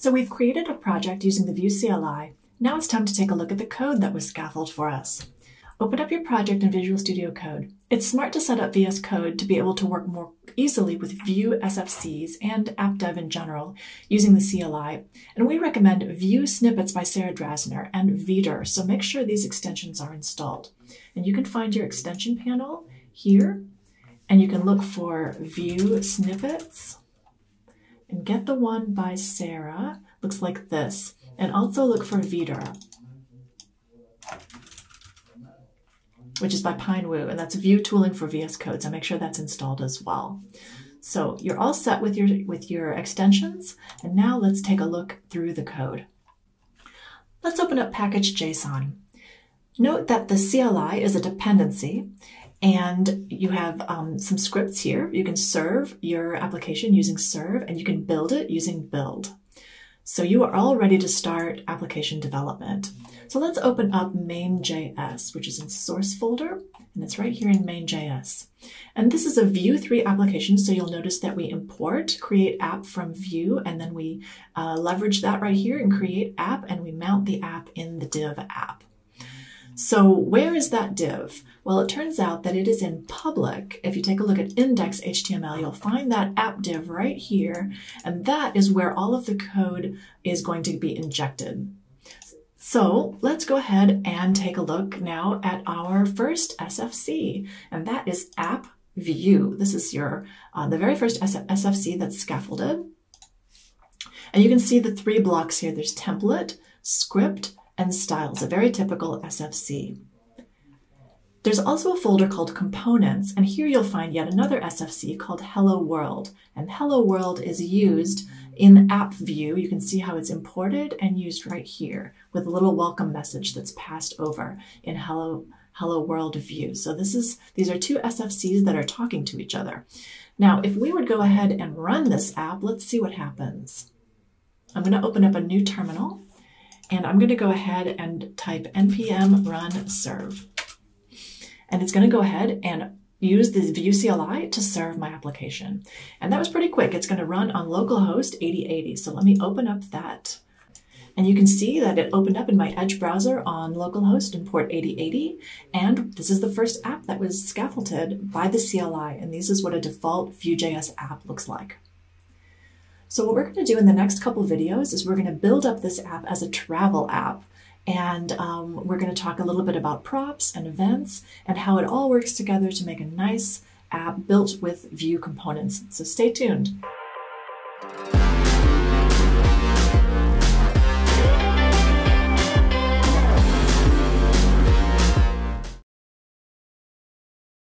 So we've created a project using the Vue CLI. Now it's time to take a look at the code that was scaffolded for us. Open up your project in Visual Studio Code. It's smart to set up VS Code to be able to work more easily with Vue SFCs and AppDev in general using the CLI. And we recommend Vue Snippets by Sarah Drasner and Vetur, so make sure these extensions are installed. And you can find your extension panel here, and you can look for Vue Snippets and get the one by Sarah. Looks like this. And also look for Vetur, which is by Pine Wu, and that's Vue tooling for VS Code. So make sure that's installed as well. So you're all set with your with your extensions, and now let's take a look through the code. Let's open up package.json. Note that the CLI is a dependency, and you have um, some scripts here. You can serve your application using serve and you can build it using build. So you are all ready to start application development. So let's open up main.js, which is in source folder, and it's right here in main.js. And this is a Vue 3 application, so you'll notice that we import create app from Vue, and then we uh, leverage that right here and create app, and we mount the app in the div app. So where is that div? Well, it turns out that it is in public. If you take a look at index.html, you'll find that app div right here, and that is where all of the code is going to be injected. So let's go ahead and take a look now at our first SFC, and that is app view. This is your uh, the very first SFC that's scaffolded. And you can see the three blocks here. There's template, script, and styles, a very typical SFC. There's also a folder called components, and here you'll find yet another SFC called Hello World. And Hello World is used in app view. You can see how it's imported and used right here with a little welcome message that's passed over in Hello Hello World view. So this is these are two SFCs that are talking to each other. Now, if we would go ahead and run this app, let's see what happens. I'm going to open up a new terminal and I'm going to go ahead and type npm run serve. And it's going to go ahead and use the Vue CLI to serve my application. And that was pretty quick. It's going to run on localhost 8080. So let me open up that. And you can see that it opened up in my Edge browser on localhost in port 8080. And this is the first app that was scaffolded by the CLI. And this is what a default Vue.js app looks like. So what we're going to do in the next couple videos is we're going to build up this app as a travel app. And um, we're going to talk a little bit about props and events and how it all works together to make a nice app built with Vue components. So stay tuned.